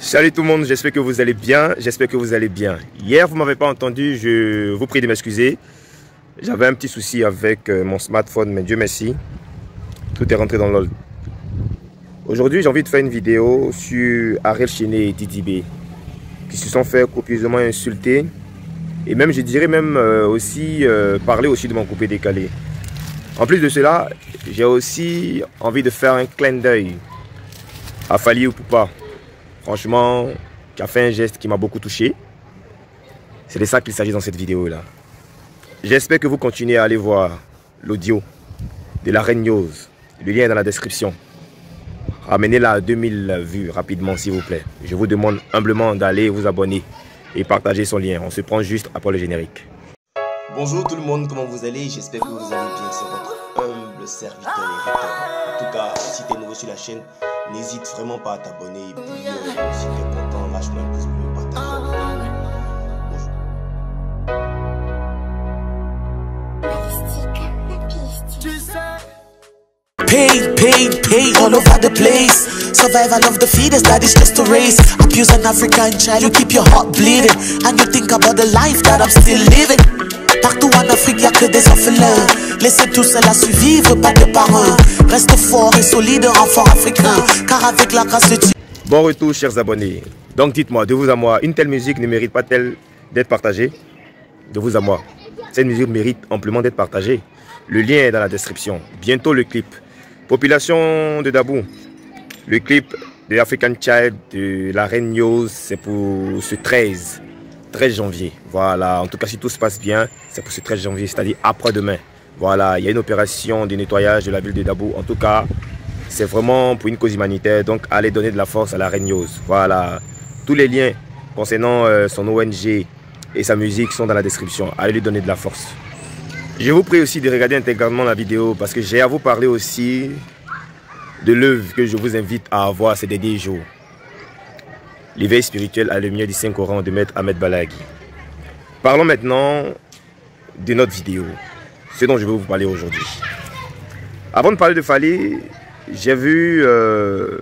Salut tout le monde, j'espère que vous allez bien, j'espère que vous allez bien. Hier, vous m'avez pas entendu, je vous prie de m'excuser. J'avais un petit souci avec euh, mon smartphone, mais Dieu merci, tout est rentré dans l'ordre. Aujourd'hui, j'ai envie de faire une vidéo sur Ariel Chené et Didi B, qui se sont fait copieusement insulter, et même, je dirais même euh, aussi, euh, parler aussi de mon coupé décalé. En plus de cela, j'ai aussi envie de faire un clin d'œil à Fali ou Poupa franchement, qui a fait un geste qui m'a beaucoup touché. C'est de ça qu'il s'agit dans cette vidéo-là. J'espère que vous continuez à aller voir l'audio de la Reine News. Le lien est dans la description. Ramenez-la à 2000 vues rapidement, s'il vous plaît. Je vous demande humblement d'aller vous abonner et partager son lien. On se prend juste après le générique. Bonjour tout le monde, comment vous allez? J'espère que vous allez bien. C'est votre humble serviteur En tout cas, si tu es nouveau sur la chaîne, N'hésite vraiment pas à t'abonner. Et puis, euh, si tu es content, lâche-moi un pouce bleu. Pain, pain, pain all over the place. Survival of the fittest, that is just a race. Abuse an African child, you keep your heart bleeding. And you think about the life that I'm still living. Partout en Afrique, y'a que des orphelins. Laissez tout cela suivre, pas de parents. Reste fort et solide, enfant africain. Car avec la grâce de Dieu. Bon retour, chers abonnés. Donc dites-moi, de vous à moi, une telle musique ne mérite pas-elle d'être partagée? De vous à moi. Cette musique mérite amplement d'être partagée. Le lien est dans la description. Bientôt le clip. Population de Dabou. Le clip de African Child de la Reine News, c'est pour ce 13. 13 janvier. Voilà, en tout cas, si tout se passe bien, c'est pour ce 13 janvier, c'est-à-dire après-demain. Voilà, il y a une opération de nettoyage de la ville de Dabou. En tout cas, c'est vraiment pour une cause humanitaire. Donc, allez donner de la force à la Reine Voilà, tous les liens concernant euh, son ONG et sa musique sont dans la description. Allez lui donner de la force. Je vous prie aussi de regarder intégralement la vidéo parce que j'ai à vous parler aussi de l'œuvre que je vous invite à avoir ces derniers jours l'éveil spirituel à la lumière du Saint-Coran de Maître Ahmed Balaghi. Parlons maintenant de notre vidéo, ce dont je vais vous parler aujourd'hui. Avant de parler de Fali, j'ai vu euh,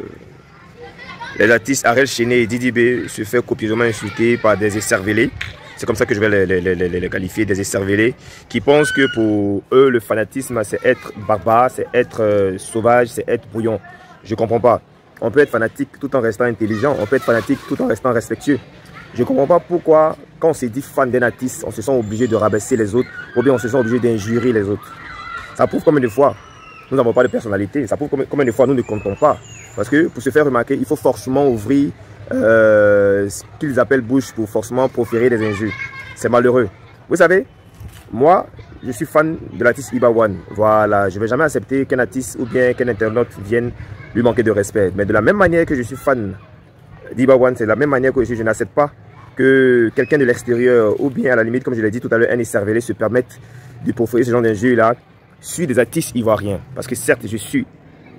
les artistes Arel Chené et Didi se faire copieusement insulter par des écervelés. C'est comme ça que je vais les, les, qualifier, des écervelés, qui pensent que pour eux, le fanatisme, c'est être barbare, c'est être euh, sauvage, c'est être brouillon. Je ne comprends pas. On peut être fanatique tout en restant intelligent. On peut être fanatique tout en restant respectueux. Je ne comprends pas pourquoi, quand on se dit fan d'un artiste, on se sent obligé de rabaisser les autres ou bien on se sent obligé d'injurer les autres. Ça prouve combien de fois nous n'avons pas de personnalité. Ça prouve combien de fois nous ne comptons pas. Parce que pour se faire remarquer, il faut forcément ouvrir euh, ce qu'ils appellent bouche pour forcément proférer des injures. C'est malheureux. Vous savez, moi, je suis fan de l'artiste Ibawan. Voilà, je ne vais jamais accepter qu'un artiste ou bien qu'un internaute vienne lui manquer de respect. Mais de la même manière que je suis fan d'Ibawan, c'est de la même manière que je, n'accepte pas que quelqu'un de l'extérieur, ou bien à la limite, comme je l'ai dit tout à l'heure, un cervelé se permette de proférer ce genre d'injures-là sur des artistes ivoiriens. Parce que certes, je suis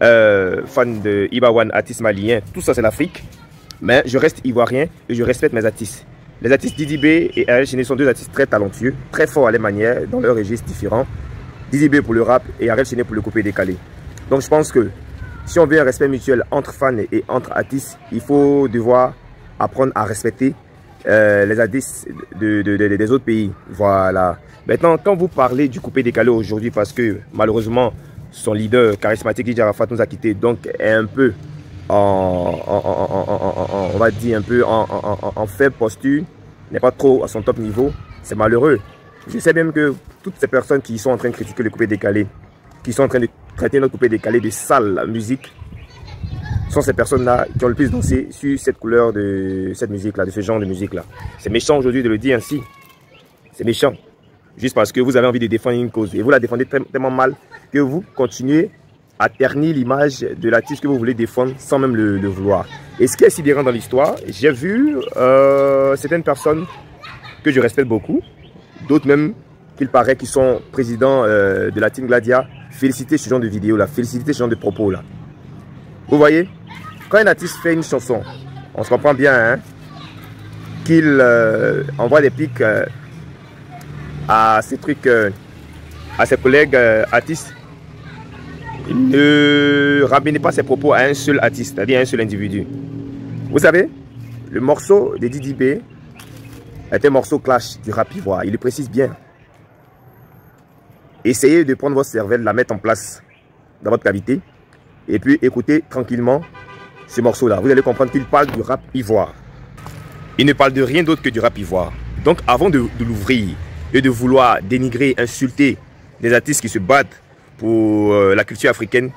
euh, fan de Ibawan, artiste malien, tout ça c'est l'Afrique, mais je reste ivoirien et je respecte mes artistes. Les artistes Didi B et Chené sont deux artistes très talentueux, très forts à les manières, dans leur registre différents. Didi B pour le rap et Ariel Chené pour le coupé décalé. Donc je pense que si on veut un respect mutuel entre fans et entre artistes, il faut devoir apprendre à respecter euh, les artistes de, des autres pays. Voilà. Maintenant, quand vous parlez du coupé décalé aujourd'hui, parce que malheureusement, son leader charismatique, Didier Arafat, nous a quittés, donc est un peu on va dire un peu en, faible posture, n'est pas trop à son top niveau, c'est malheureux. Je sais même que toutes ces personnes qui sont en train de critiquer le coupé décalé, qui sont en train de traiter notre coupé décalé de sale musique sont ces personnes-là qui ont le plus dansé sur cette couleur de cette musique-là, de ce genre de musique-là. C'est méchant aujourd'hui de le dire ainsi. C'est méchant. Juste parce que vous avez envie de défendre une cause. Et vous la défendez tellement mal que vous continuez à ternir l'image de l'artiste que vous voulez défendre sans même le, vouloir. Et ce qui est sidérant dans l'histoire, j'ai vu euh, certaines personnes que je respecte beaucoup, d'autres même qu'il paraît qui sont présidents euh, de la Team Gladia, féliciter ce genre de vidéo là, féliciter ce genre de propos là. Vous voyez, quand un artiste fait une chanson, on se comprend bien hein, qu'il euh, envoie des pics à ses trucs, à ses collègues artistes. Ne ramène pas ses propos à un seul artiste, c'est-à-dire à un seul individu. Vous savez, Le morceau de Didi B est un morceau clash du rap ivoire. Il le précise bien. Essayez de prendre votre cervelle, la mettre en place dans votre cavité et puis écoutez tranquillement ce morceau-là. Vous allez comprendre qu'il parle du rap ivoire. Il ne parle de rien d'autre que du rap ivoire. Donc avant de, l'ouvrir et de vouloir dénigrer, insulter des artistes qui se battent pour euh, la culture africaine,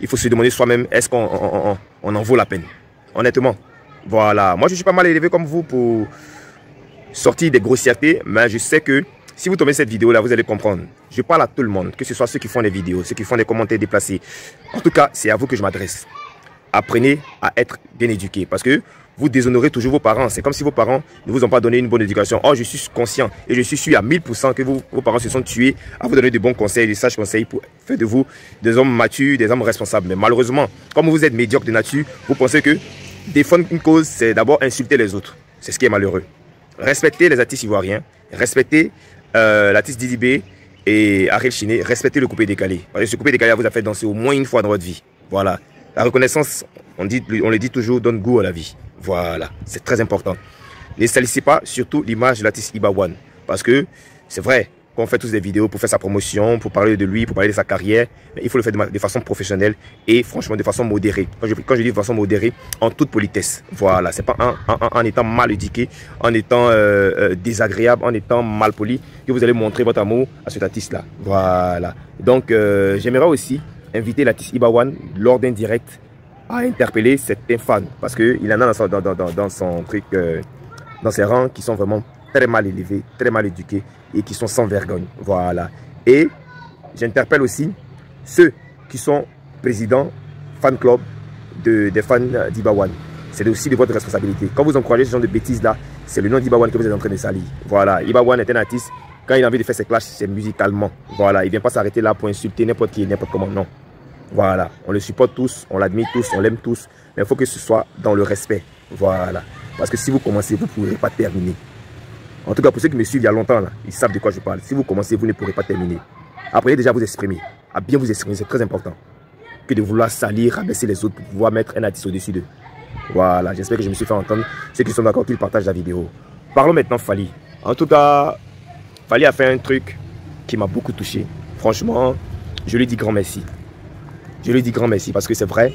il faut se demander soi-même, est-ce qu'on en vaut la peine? Honnêtement. Voilà. Moi, je suis pas mal élevé comme vous pour sortir des grossièretés, mais je sais que si vous tombez cette vidéo-là, vous allez comprendre. Je parle à tout le monde, que ce soit ceux qui font des vidéos, ceux qui font des commentaires déplacés. En tout cas, c'est à vous que je m'adresse. Apprenez à être bien éduqué parce que vous déshonorez toujours vos parents. C'est comme si vos parents ne vous ont pas donné une bonne éducation. Oh, je suis conscient et je suis sûr à 1000% que vos parents se sont tués à vous donner de bons conseils, de sages conseils pour faire de vous des hommes matures, des hommes responsables. Mais malheureusement, comme vous êtes médiocre de nature, vous pensez que défendre une cause, c'est d'abord insulter les autres. C'est ce qui est malheureux. Respectez les artistes ivoiriens, respectez euh, l'artiste Didi et Ariel Chiné, respectez le coupé décalé. Parce que ce coupé décalé vous a fait danser au moins une fois dans votre vie. Voilà. La reconnaissance, on, dit, on le dit toujours, donne goût à la vie. Voilà, c'est très important. Ne salissez pas surtout l'image de l'artiste Ibawan. Parce que c'est vrai, qu'on fait tous des vidéos pour faire sa promotion, pour parler de lui, pour parler de sa carrière, mais il faut le faire de, façon professionnelle et franchement de façon modérée. Quand je, quand je dis de façon modérée, en toute politesse. Voilà, c'est pas en, étant mal éduqué, en étant euh, euh, désagréable, en étant mal poli, que vous allez montrer votre amour à cet artiste-là. Voilà. Donc, euh, j'aimerais aussi inviter l'artiste Ibawan lors d'un direct à interpeller certains fans parce qu'il en a dans son, dans, dans, son truc, dans ses rangs qui sont vraiment très mal élevés, très mal éduqués et qui sont sans vergogne. Voilà. Et j'interpelle aussi ceux qui sont présidents, fan club de, des fans d'Ibawan. C'est aussi de votre responsabilité. Quand vous encouragez ce genre de bêtises-là, c'est le nom d'Ibawan que vous êtes en train de salir. Voilà. Ibawan est un artiste. Quand il a envie de faire ses clashs, c'est musicalement. Voilà. Il ne vient pas s'arrêter là pour insulter n'importe qui, n'importe comment. Non. Voilà. On le supporte tous, on l'admire tous, on l'aime tous. Mais il faut que ce soit dans le respect. Voilà. Parce que si vous commencez, vous ne pourrez pas terminer. En tout cas, pour ceux qui me suivent il y a longtemps, ils savent de quoi je parle. Si vous commencez, vous ne pourrez pas terminer. Apprenez déjà à vous exprimer, à bien vous exprimer, c'est très important. Que de vouloir salir, rabaisser les autres pour pouvoir mettre un artiste au-dessus d'eux. Voilà, j'espère que je me suis fait entendre. Ceux qui sont d'accord, qu'ils partagent la vidéo. Parlons maintenant Fali. En tout cas, Fali a fait un truc qui m'a beaucoup touché. Franchement, je lui dis grand merci. Je lui dis grand merci parce que c'est vrai.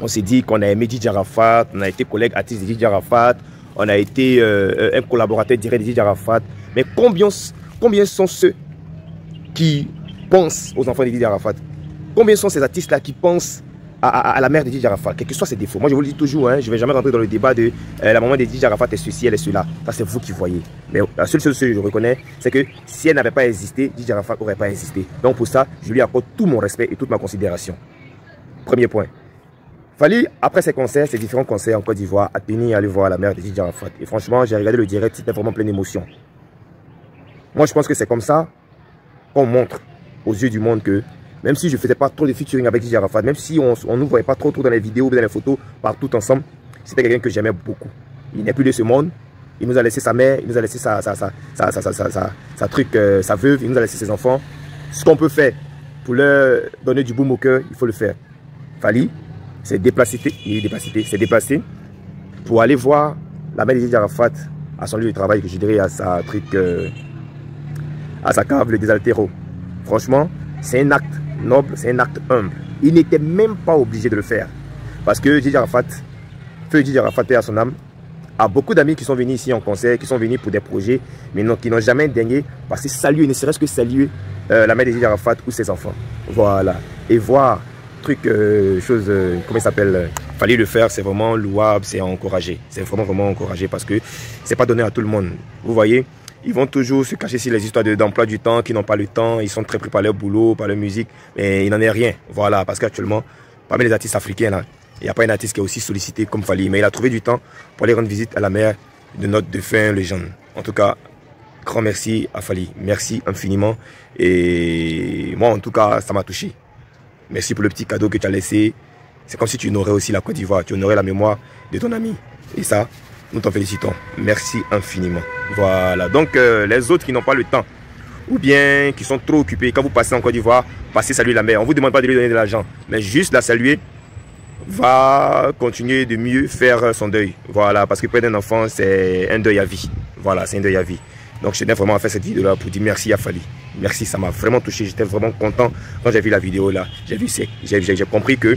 On s'est dit qu'on a aimé Didier Arafat, on a été collègue artiste de Didier Arafat, on a été euh, un collaborateur direct de Didier Arafat. Mais combien, combien sont ceux qui pensent aux enfants de Didier Arafat? Combien sont ces artistes-là qui pensent à, la mère de Didier Arafat, quels que soient ses défauts. Moi, je vous le dis toujours, hein, je ne vais jamais rentrer dans le débat de euh, la maman de Didier Arafat est ceci, elle est cela. Ça, c'est vous qui voyez. Mais la seule chose que je reconnais, c'est que si elle n'avait pas existé, Didier Arafat n'aurait pas existé. Donc, pour ça, je lui accorde tout mon respect et toute ma considération. Premier point. Fali, après ses concerts, ses différents concerts en Côte d'Ivoire, a tenu à aller voir la mère de Didier. Et franchement, j'ai regardé le direct, c'était vraiment plein d'émotions. Moi, je pense que c'est comme ça qu'on montre aux yeux du monde que même si je ne faisais pas trop de featuring avec Didier Arafat, même si on ne nous voyait pas trop, trop dans les vidéos, dans les photos, partout ensemble, c'était quelqu'un que j'aimais beaucoup. Il n'est plus de ce monde. Il nous a laissé sa mère, il nous a laissé sa, sa, sa, sa truc, euh, sa veuve, il nous a laissé ses enfants. Ce qu'on peut faire pour leur donner du boum au cœur, il faut le faire. Fali, s'est déplacé, il est déplacé, pour aller voir la mère de Arafat à son lieu de travail, que je dirais à sa truc, euh, à sa cave, le désaltéro. Franchement, c'est un acte noble, c'est un acte humble. Il n'était même pas obligé de le faire. Parce que Didier Arafat, feu Didier Arafat, père à son âme, a beaucoup d'amis qui sont venus ici en concert, qui sont venus pour des projets, mais qui n'ont jamais daigné passer saluer, ne serait-ce que saluer euh, la mère de Didier Arafat ou ses enfants. Voilà. Et voir truc, euh, chose, euh, comment il s'appelle Fallait le faire, c'est vraiment louable, c'est encouragé. C'est vraiment, vraiment encouragé parce que c'est pas donné à tout le monde. Vous voyez? Ils vont toujours se cacher sur les histoires d'emploi du temps, qui n'ont pas le temps, ils sont très pris par leur boulot, par leur musique, mais il n'en est rien. Voilà, parce qu'actuellement, parmi les artistes africains, il n'y a pas un artiste qui est aussi sollicité comme Fali, mais il a trouvé du temps pour aller rendre visite à la mère de notre défunt légende. En tout cas, grand merci à Fali, merci infiniment, et moi en tout cas, ça m'a touché. Merci pour le petit cadeau que tu as laissé. C'est comme si tu honorais aussi la Côte d'Ivoire, tu honorais la mémoire de ton ami. Et ça, nous t'en félicitons. Merci infiniment. Voilà. Donc, euh, les autres qui n'ont pas le temps, ou bien qui sont trop occupés, quand vous passez en Côte d'Ivoire, passez saluer la mère. On ne vous demande pas de lui donner de l'argent, mais juste la saluer. va continuer de mieux faire son deuil. Voilà, parce que perdre un enfant, c'est un deuil à vie. Voilà, c'est un deuil à vie. Donc je tenais vraiment à faire cette vidéo-là pour dire merci à Fali. Merci, ça m'a vraiment touché. J'étais vraiment content quand j'ai vu la vidéo là. J'ai vu, j'ai compris que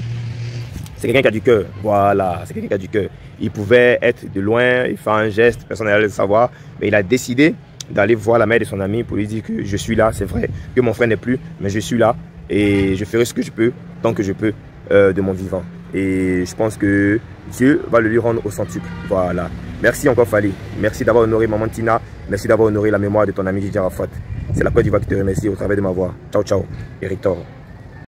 c'est quelqu'un qui a du cœur. Voilà, c'est quelqu'un qui a du cœur. Il pouvait être de loin, il fait un geste, personne n'allait le savoir, mais il a décidé d'aller voir la mère de son ami pour lui dire que je suis là, c'est vrai, que mon frère n'est plus, mais je suis là et je ferai ce que je peux, tant que je peux, euh, de mon vivant. Et je pense que Dieu va le lui rendre au centuple. Voilà. Merci encore Fali. Merci d'avoir honoré Maman Tina. Merci d'avoir honoré la mémoire de ton ami Didier Rafat. C'est la Côte d'Ivoire qui te remercie au travers de ma voix. Ciao, ciao. Eric Toro.